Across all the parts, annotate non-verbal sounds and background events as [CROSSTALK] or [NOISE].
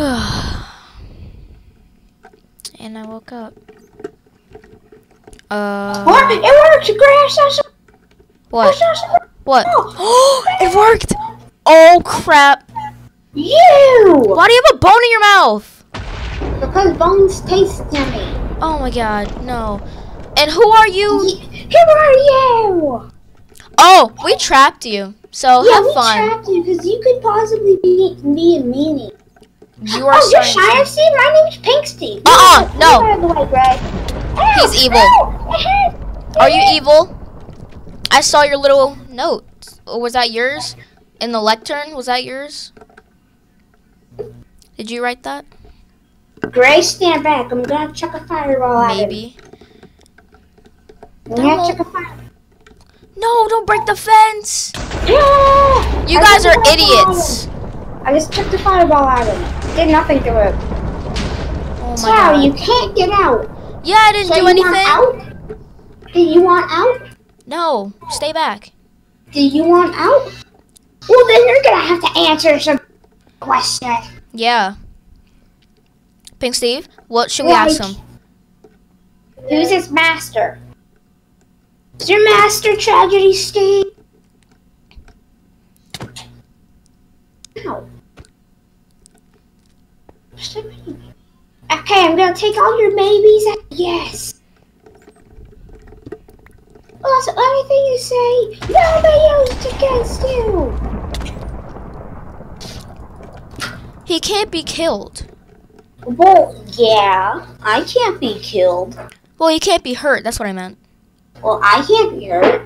[SIGHS] and I woke up. Uh, What? It worked! Grass us. what? What? [GASPS] it worked! Oh crap! You! Why do you have a bone in your mouth? Because bones taste yummy. Oh my god, no. And who are you? Who are you? Oh, we trapped you. So yeah, have we trapped you because you could possibly be, be a meanie. You are oh, you're shy of Steve? My name's is Pink Steve. Uh-uh, Get no. the Greg. Ow, He's evil. Are you evil? I saw your little note. Oh, was that yours? In the lectern? Was that yours? Did you write that? Gray, stand back. I'm gonna chuck a fireball at him. Maybe. I'm gonna No. chuck a fire. No, don't break the fence. [GASPS] Yeah! You I guys are idiots. I just chucked the fireball at him. Did nothing to it. Oh So god. you can't get out. Yeah, I didn't So do you anything. Want out? Do you want out? No, stay back. Do you want out? Well, then you're gonna have to answer some questions. Yeah. Pink Steve, what should we ask him? Who's his master? Is your master tragedy Steve? Ow. Stop hitting me. Okay, I'm gonna take all your babies. and- Yes. Well, so everything you say, nobody used against you. He can't be killed. Well, yeah, I can't be killed. Well, he can't be hurt. That's what I meant. Well, I can't be hurt.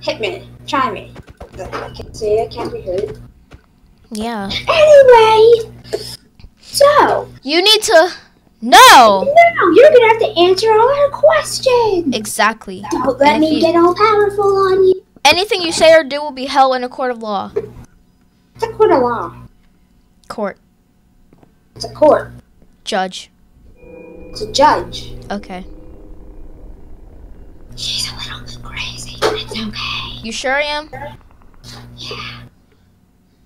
Hit me. Try me. I can see I can't be hurt. Yeah. Anyway, so You need to. No! No, you're gonna have to answer all our questions. Exactly. Don't let And me you- get all powerful on you. Anything you say or do will be held in a court of law. It's a court of law. Court. It's a court. Judge. It's a judge. Okay. She's a little bit crazy, but it's okay. You sure I am? Yeah.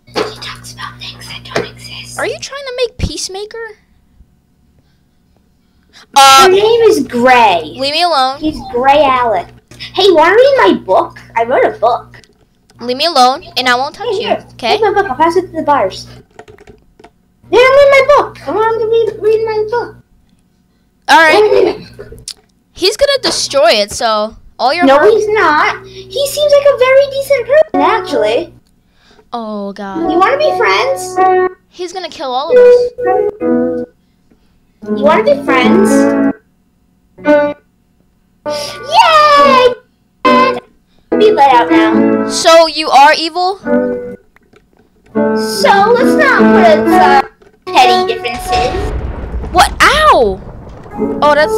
She talks about things that don't exist. Are you trying to make Peacemaker? Her Uh, name is Gray. leave me alone. He's Gray Alex. Hey, wanna read my book? I wrote a book. Leave me alone, and I won't touch Hey, you. Okay? Here's my book. I'll pass it to the bars. Then I'm in my book. I want him to read, read my book. All right. He's gonna destroy it. So all your. No, he's not. He seems like a very decent person, actually. Oh God. You want to be friends? He's gonna kill all of us. You want to be friends? Yay! Be let out now. So you are evil? So let's not put uh, petty differences. What? Ow! Oh, that's.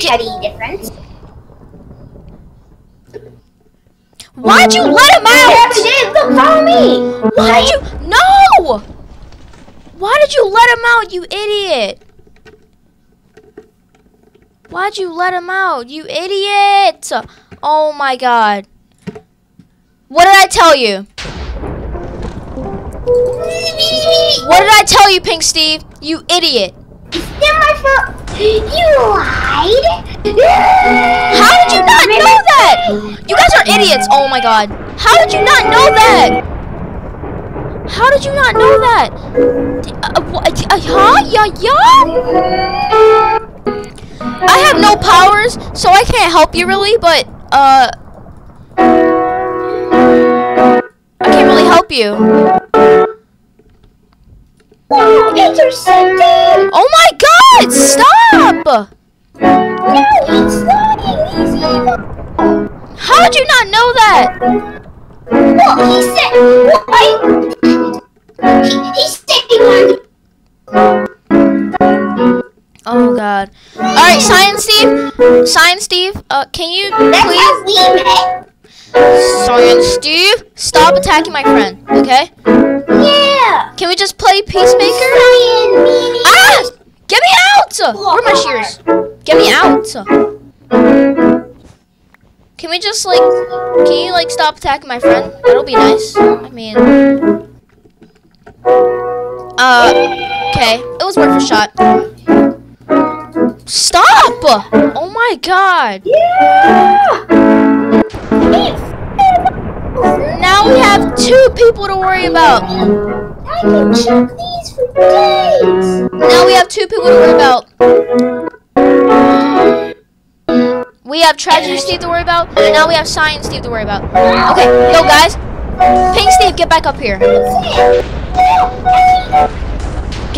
Petty difference. Why'd you let him out? did. Look, follow me. Why did you? No! Why did you let him out, you idiot? Why'd you let him out, you idiot? Oh my god. What did I tell you? What did I tell you, Pink Steve? You idiot. They're my fault. You lied. How did you not know that? You guys are idiots. Oh my god. How did you not know that? How did you not know that? Uh, what, uh, huh? Yeah, yeah? I have no powers, so I can't help you really, but, uh... I can't really help you. Oh, intercepting. Oh my god! Stop! No, he's lying. He's evil. How did you not know that? Well, he said. Well, I. He, he said. Oh god. Alright, Science Steve. Science Steve, uh, can you please... how we met. Science Steve, stop attacking my friend, okay? Yeah. Can we just play Peacemaker? Meanie. Ah! Get me out! Where are my shears? Get me out! Can we just like, can you like stop attacking my friend? That'll be nice. I mean, Uh, okay. It was worth a shot. Stop! Oh my god. Yeah. Now we have two people to worry about. I can chuck these Now we have two people to worry about. We have Tragedy Steve to worry about, and now we have Science Steve to worry about. Okay, yo guys. Pink Steve, get back up here. Get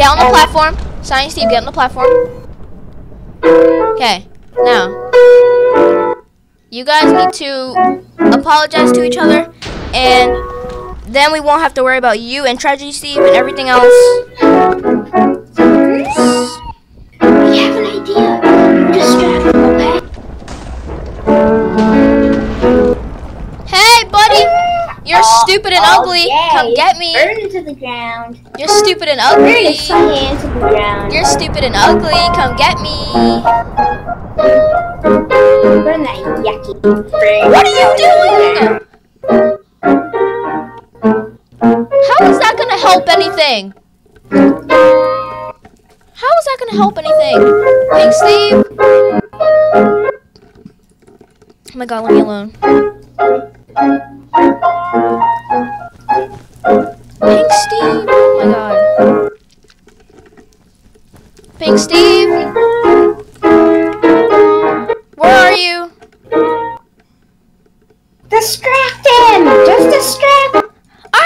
on the platform. Science Steve, get on the platform. Okay, now. You guys need to apologize to each other, and then we won't have to worry about you and Tragedy Steve and everything else. We have an idea. Distract them, okay? Hey, buddy! You're oh, stupid and oh, ugly. Come get me. Burn into the ground. You're stupid and Burn ugly. its into the ground. You're stupid and ugly. Come get me. Burn that yucky. Burn What are you doing? Help anything? How is that gonna help anything? Pink Steve? Oh my god, leave me alone. Pink Steve? Oh my god. Pink Steve? Where are you? Distract him! Just distract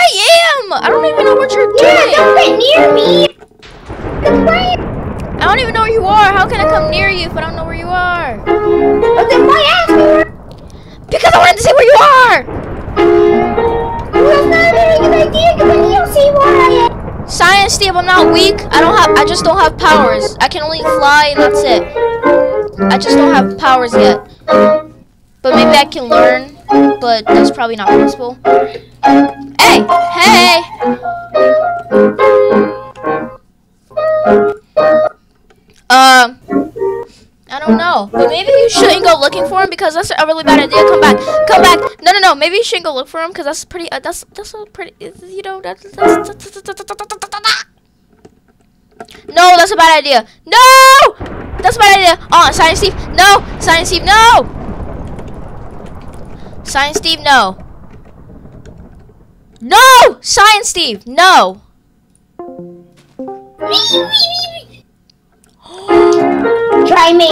I am! I don't even know what you're Yeah, doing. don't get near me! I don't even know where you are. How can I come near you if I don't know where you are? But then why ask me Because I wanted to see where you are! Well, that's not a very good idea, because then you'll see where I am. Science, Steve, I'm not weak. I don't have, I just don't have powers. I can only fly and that's it. I just don't have powers yet. But maybe I can learn, but that's probably not possible. Hey, hey! Um, I don't know. But maybe you shouldn't go looking for him because that's a really bad idea. Come back, come back. No, no, no. Maybe you shouldn't go look for him because that's pretty. Uh, that's that's a pretty. You know that's, that's, that's, that's No, that's a bad idea. No, that's a bad idea. Oh, Science Steve. No, Science Steve. No. Science Steve. No. No, Science Steve. No. [GASPS] Try me.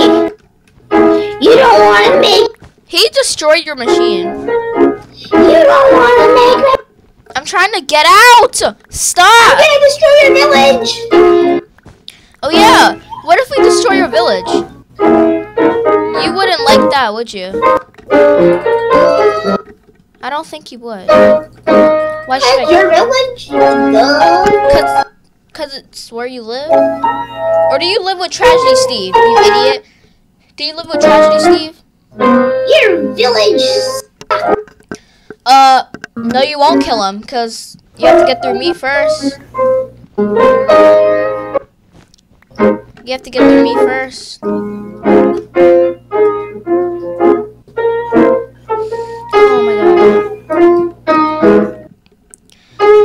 You don't want to make. He destroyed your machine. You don't want to make. me- I'm trying to get out. Stop! I'm Stop. gonna destroy your village. Oh yeah. What if we destroy your village? You wouldn't like that, would you? I don't think you would. Why should I? your village. Cause, cause it's where you live. Or do you live with Tragedy Steve? You idiot. Do you live with Tragedy Steve? Your village. Uh, no, you won't kill him, cause you have to get through me first. You have to get through me first.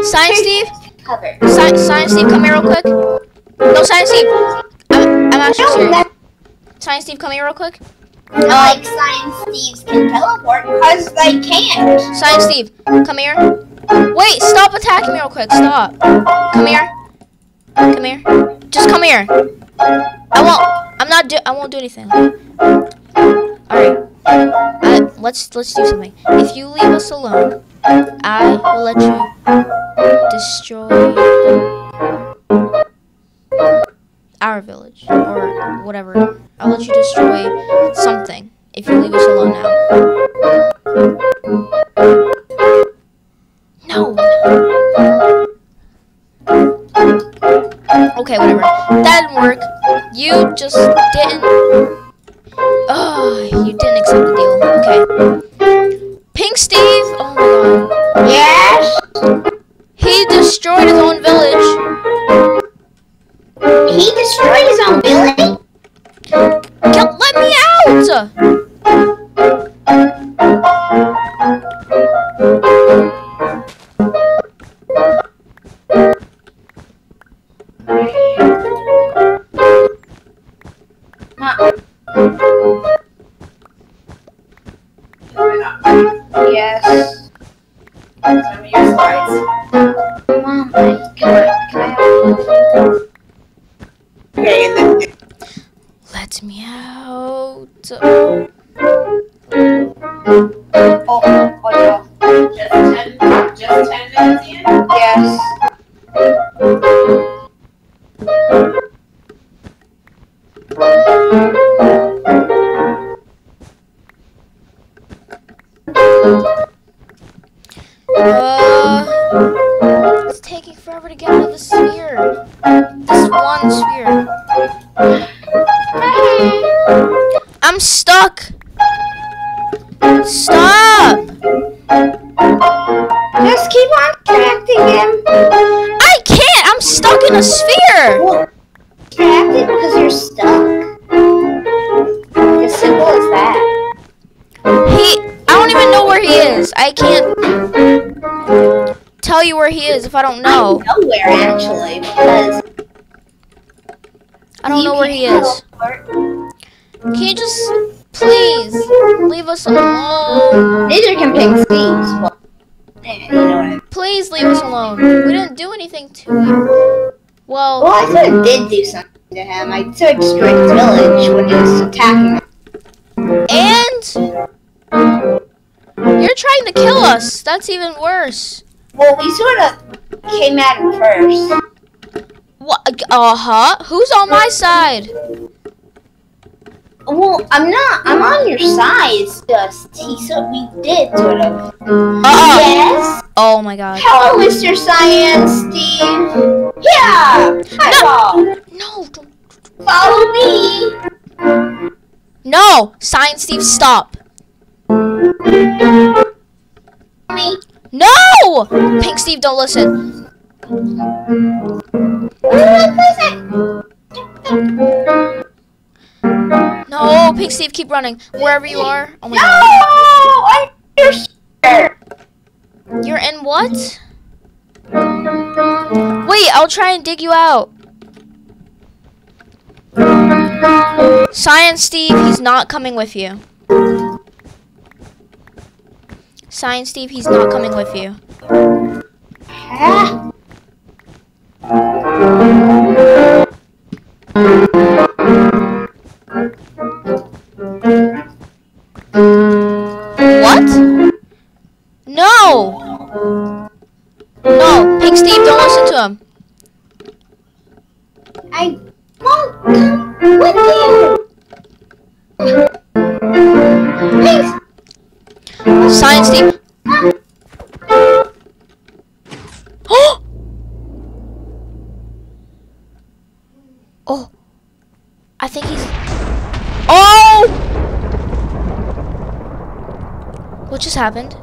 Science Steve? Cover. Science, Science Steve, come here real quick. No, Science Steve. I'm, I'm actually serious. Science Steve, come here real quick. like Science Steves can teleport because they can't. Science Steve, come here. Wait, stop attacking me real quick. Stop. Come here. Come here. Just come here. I won't. I'm not do. I won't do anything. All right. Uh, let's let's do something. If you leave us alone, I will let you destroy our village or whatever. I'll let you destroy something if you leave us alone now. No. Okay, whatever. That didn't work. You just didn't. Oh, you didn't accept the deal. Okay. I don't know where he is. Can you just please leave us alone? Neither can Pink Steve's. Well, you know what I. Please leave us alone. We didn't do anything to you. Well, Well, I sort of did do something to him. I sort of destroyed his village when he was attacking us. and you're trying to kill us. That's even worse. Well, we sort of came at him first. What? Uh huh. Who's on my side? Well, I'm not. I'm on your side. He sort. We did sort of. Uh. Yes. Oh my god. Hello, Mr. Science, Steve. Yeah. Hi, Paul. No. Don't. Follow me. No. Science Steve, stop. Me. No. Pink Steve, don't listen. No, Pink Steve, keep running. Wherever you are. Oh my god. No, I'm your. You're in what? Wait, I'll try and dig you out. Science Steve, he's not coming with you. Science Steve, he's not coming with you. I won't come with you. Please. Science. Oh! [GASPS] Oh. I think he's. Oh! What just happened?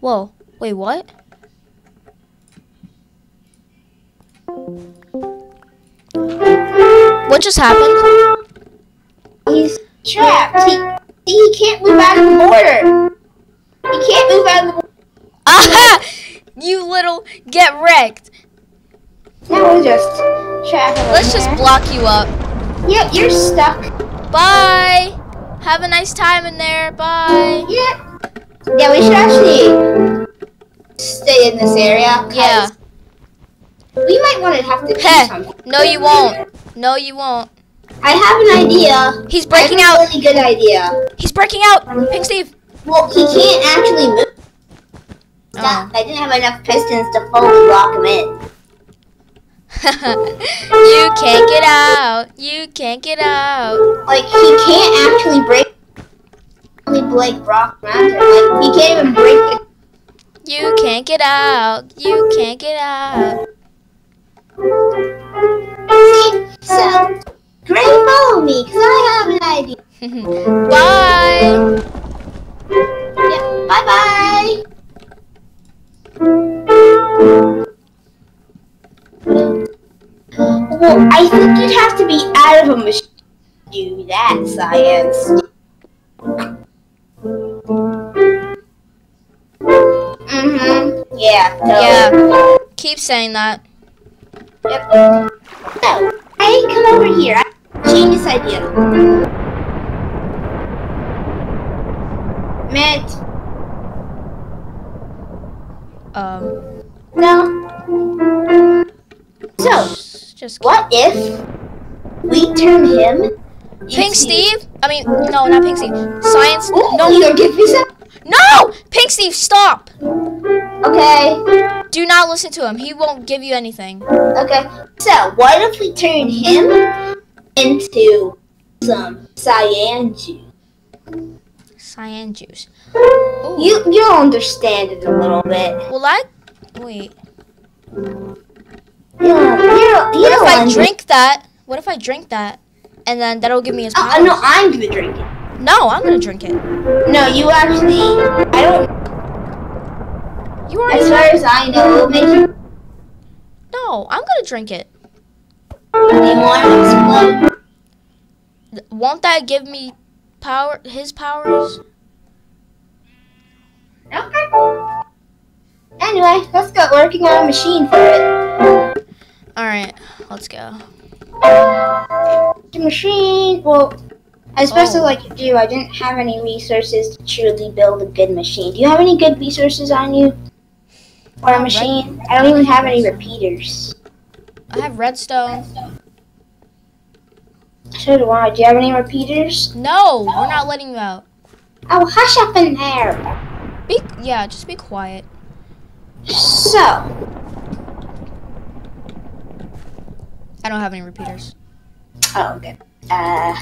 Whoa. Wait, what? Just happened? He's trapped. He, he can't move out of the border. He can't move out of the border. [LAUGHS] Aha! You little get wrecked. Now we're just over Let's just block you up. Yep, you're stuck. Bye. Have a nice time in there. Bye. Yeah. Yeah, we should actually stay in this area. Yeah. We might want to have to do Heh. something. No, you won't. No, you won't. I have an idea. He's I breaking have out. a really good idea. He's breaking out. Pink Steve. Well, he can't actually move. Oh. I didn't have enough pistons to fully lock him in. [LAUGHS] you can't get out. You can't get out. Like he can't actually break. Only break Rock Mountain. Like he can't even break the You can't get out. You can't get out. See, so Gray, follow me, cause I have an idea. [LAUGHS] Bye. Yeah, bye bye. Well, I think you'd have to be out of a machine to do that science. Mm-hmm. Yeah. Totally. Yeah. Keep saying that. Yep. So, I come over here. I change idea. Mint. Um, No. So, just, what if we turn him Pink Steve? I mean, no, not Pink Steve. Science. Ooh, No, you give me some? No! Pink Steve, stop! Okay. Do not listen to him. He won't give you anything. Okay. So, what if we turn him into some cyan juice? Cyan juice. Ooh. You you'll understand it a little bit. Well, I. Wait. Know, you you What if I drink that? What if I drink that? And then that'll give me his Uh, powers. uh, no, I'm gonna drink it. No, I'm gonna drink it. No, you actually. I don't. You already. As far as I know, it'll make you. No, I'm gonna drink it. Do you want to explode? Won't that give me power? His powers? Okay. Anyway, let's go working on a machine for it. All right, let's go. The machine. Well, especially Oh. like you, do, I didn't have any resources to truly build a good machine. Do you have any good resources on you? Or a machine? I don't even have any repeaters. I have redstone. So do I. Do you have any repeaters? No, we're not letting you out. Oh, hush up in there. Be yeah, just be quiet. So, I don't have any repeaters. oh, okay. Uh,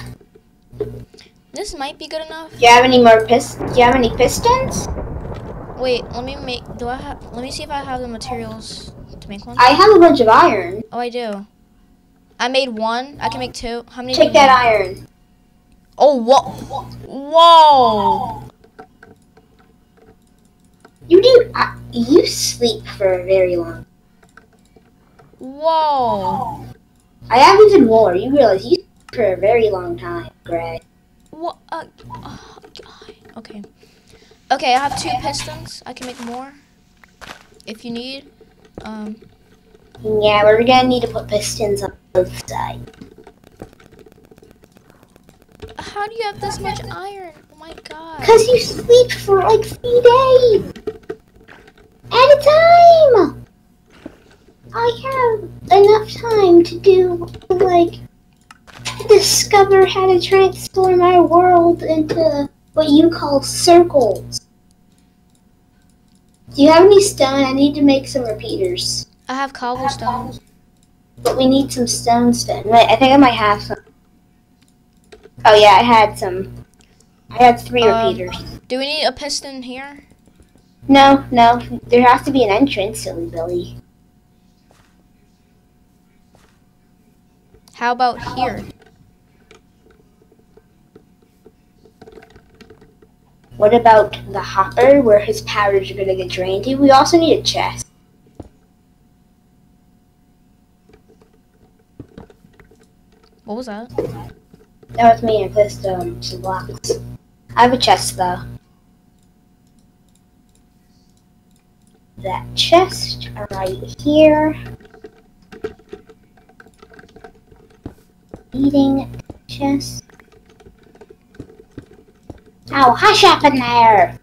This might be good enough. do you have any more pist? Do you have any pistons? Wait, let me make. Do I have? Let me see if I have the materials to make one. I have a bunch of iron. Oh, I do. I made one. I can make two. How many? do Take that need? iron. Oh, whoa! Whoa! You do. Uh, you sleep for a very long. Whoa! I have even more. You realize you for a very long time, Greg. What? Uh, oh, God. Okay. Okay, I have two pistons. I can make more. If you need. Um. Yeah, we're gonna need to put pistons on both sides. How do you have this much iron? Oh my God. Cause you sleep for like three days at a time. I have enough time to do like discover how to transform our world into what you call circles. Do you have any stone? I need to make some repeaters. I have cobblestone. But we need some stone stone. Wait, I think I might have some. Oh yeah, I had some. I had three Um, repeaters. Do we need a piston here? No, no, there has to be an entrance, silly Billy. How about here? What about the hopper, where his powers are gonna get drained? We also need a chest. What was that? That was me. I placed um, some blocks. I have a chest though. That chest right here. Eating chest. Oh, hush up in there!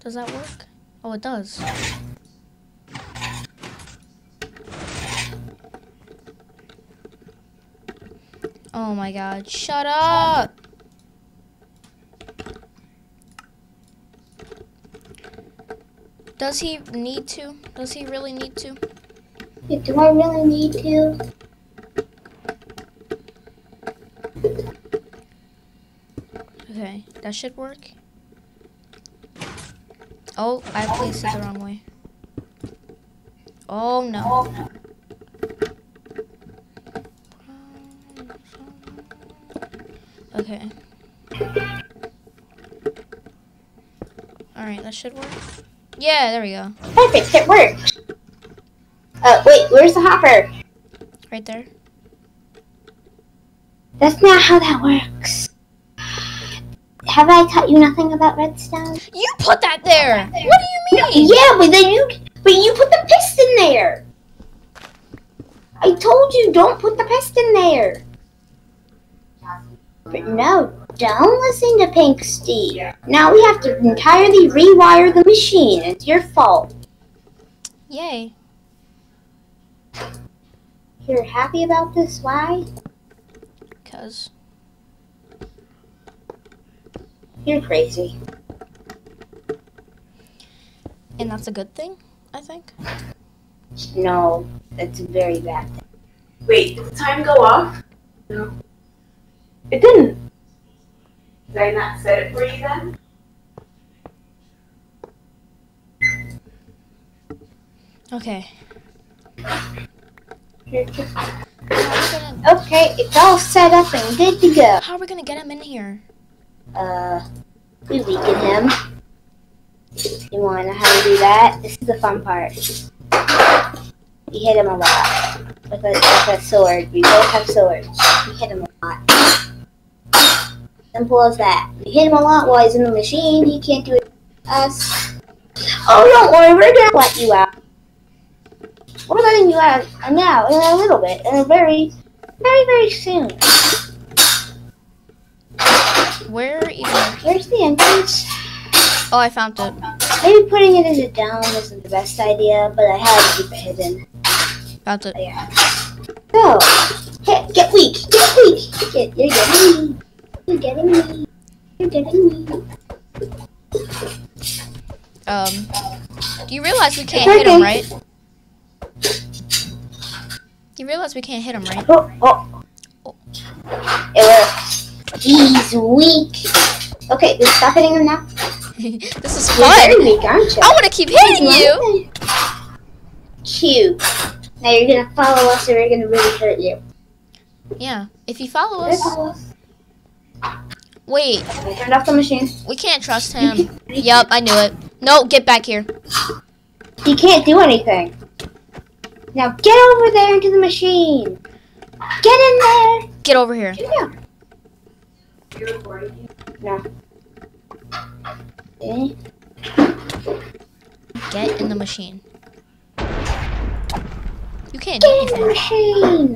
Does that work? Oh, it does. Oh my god, shut up! Does he need to? Does he really need to? Do I really need to? Okay, that should work. Oh, I placed it the wrong way. Oh no. Okay. Alright, that should work. Yeah, there we go. Perfect, it works. Uh, wait, where's the hopper? Right there. That's not how that works. Have I taught you nothing about redstone? You put that there! What do you mean? Yeah, but then you, but you put the piston there. I told you don't put the piston there. But no, don't listen to Pink Steve. Yeah. Now we have to entirely rewire the machine. It's your fault. Yay. You're happy about this? Why? Cause You're crazy. and that's a good thing, I think. No, that's a very bad thing. Wait, did the time go off? No. It didn't. Did I not set it for you then? Okay. Okay, it's all set up and good to go. how are we gonna get him in here? Uh, we weaken him. You wanna know how to do that? This is the fun part. We hit him a lot with a, with a sword. We both have swords. We hit him a lot. Simple as that. We hit him a lot while he's in the machine. He can't do it to us. Oh, don't worry. We're gonna let you out. We're letting you out now in a little bit, in a very, very, very soon. Where even? Here's the entrance. Oh, I found it. Maybe putting it in the down isn't the best idea, but I had to keep it hidden. Found it. Yeah. So, get, get weak, get weak. Get, you're getting me. You're getting me. You're getting me. Um, do you realize we can't hit him, right? You realize we can't hit him, right? Oh, oh. It works. He's weak. Okay, just stop hitting him now. [LAUGHS] this is You're very fun. weak, aren't you? I want to keep hitting you. Cute. Now you're gonna follow us or we're gonna really hurt you. Yeah. If you follow us, Follow us. wait. We turned off the machine. We can't trust him. Yup, I knew it. No, get back here. He can't do anything. Now get over there into the machine. Get in there. Get over here. Yeah. You're recording. No. Eh? Get in the machine. You can't Get do in the machine.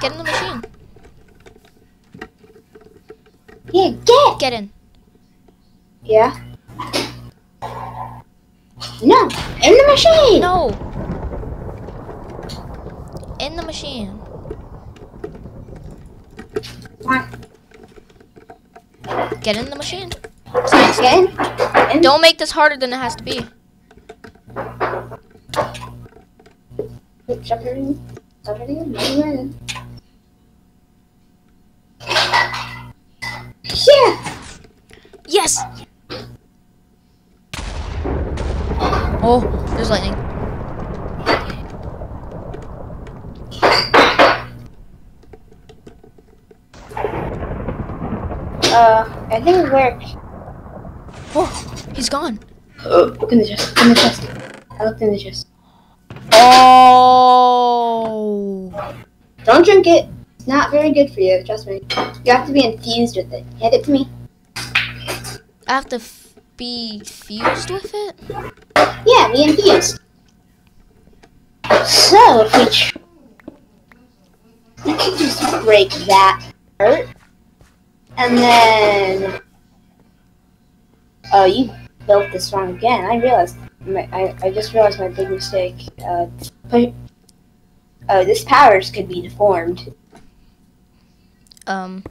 Get in the machine. Yeah, get. Get in. Yeah. No, in the machine. No. In the machine. Come on. Get in the machine. Get in. Get in. Don't make this harder than it has to be. Shove in. Shove in. Let in. Yeah. Yes. Oh, there's lightning. I think it worked. Oh, he's gone. Oh, Look in the chest. In the chest. I looked in the chest. Oh. Don't drink it. It's not very good for you. Trust me. You have to be infused with it. Hand it to me. I have to f- be fused with it? Yeah, be infused. So if we we could just break that part, and then oh, you built this wrong again. I realized. My, I I just realized my big mistake. Uh, oh, this powers could be deformed Um,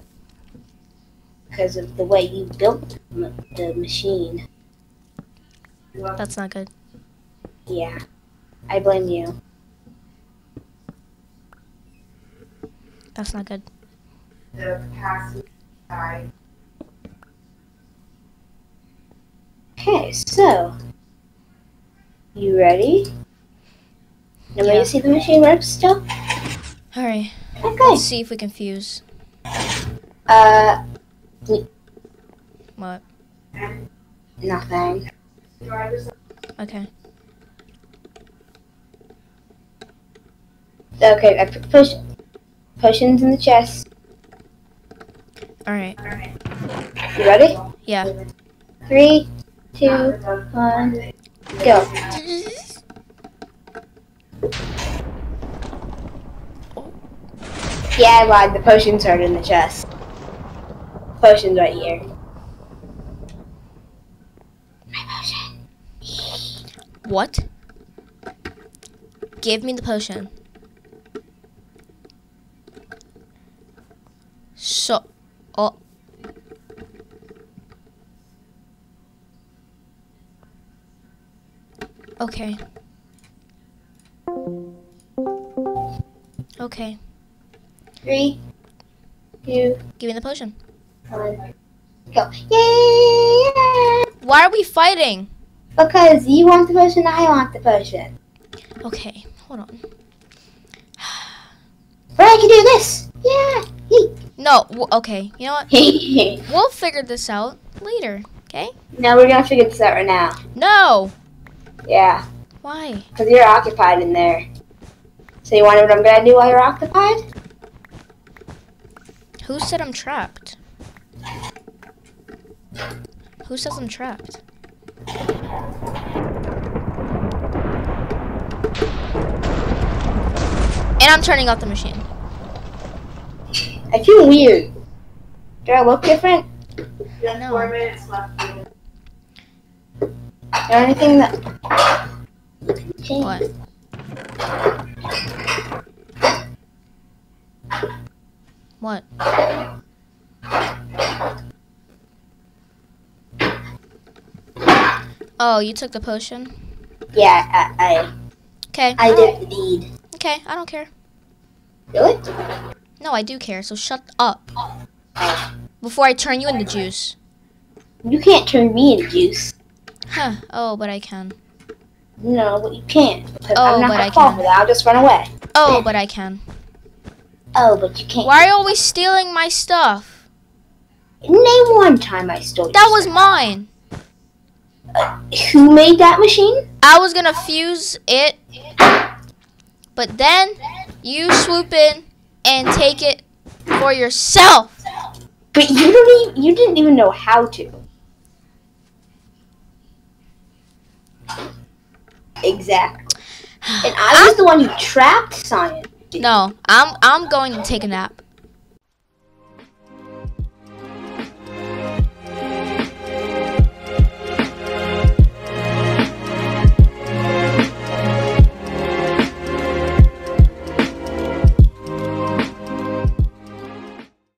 because of the way you built the machine. that's not good. Yeah, I blame you. That's not good. The capacity Okay, so you ready? Now, Yeah. you see the machine work still? Alright, Okay. let's see if we can fuse. Uh, What? nothing. Okay. Okay, I put push potions in the chest. Alright. You ready? Yeah. Three, two, one, go. Yeah, I lied. The potions are in the chest. potion's right here. My potion. What? Give me the potion. So, oh. Okay. Okay. Three, two, Give me the potion. one, go. Yay! Why are we fighting? Because you want the potion, I want the potion. Okay, hold on. [SIGHS] But I can do this. Yeah. No, okay. You know what? [LAUGHS] We'll figure this out later. Okay? no, we're gonna figure this out right now. No. Yeah, Why? because you're occupied in there. So you wonder what I'm gonna do while you're occupied? Who said I'm trapped? Who says I'm trapped? And I'm turning off the machine. I feel weird. Do I look different? You have No. four minutes left. Is there anything that? What? What? Oh, you took the potion? Yeah, I, Okay. I, I did the deed. Okay, I don't care. Really? No, I do care, so shut up. Before I turn you into juice. You can't turn me into juice. Huh. Oh, but I can. No, but you can't. Oh, but I can. I'll just run away. Oh, but I can. Oh, but you can't. Why are you always stealing my stuff? Name one time I stole. That was mine. stuff. Who made that machine? I was gonna fuse it, but then you swoop in and take it for yourself. But you don't even. You didn't even know how to. Exactly. [SIGHS] And I was the one who trapped science. No, I'm I'm going to take a nap.